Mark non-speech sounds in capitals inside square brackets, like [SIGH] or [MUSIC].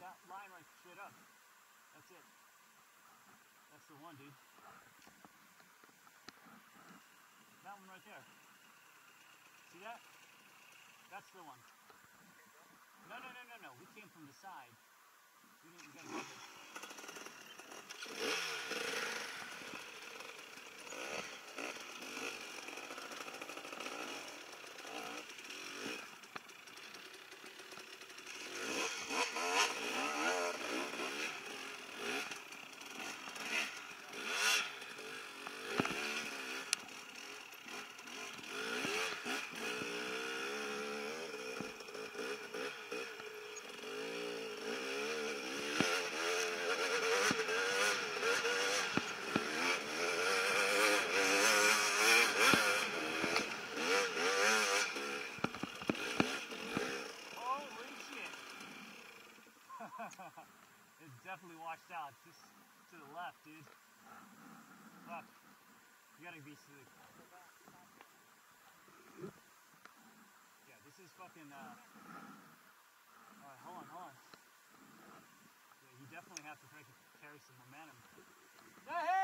that line right straight up. That's it. That's the one, dude. That one right there. See that? That's the one. No, no, no, no, no. We came from the side. [LAUGHS] it's definitely washed out. Just to the left, dude. Fuck. You gotta be the. Yeah, this is fucking. Uh... Alright, hold on, hold on. Yeah, you definitely have to carry some momentum. Fuck.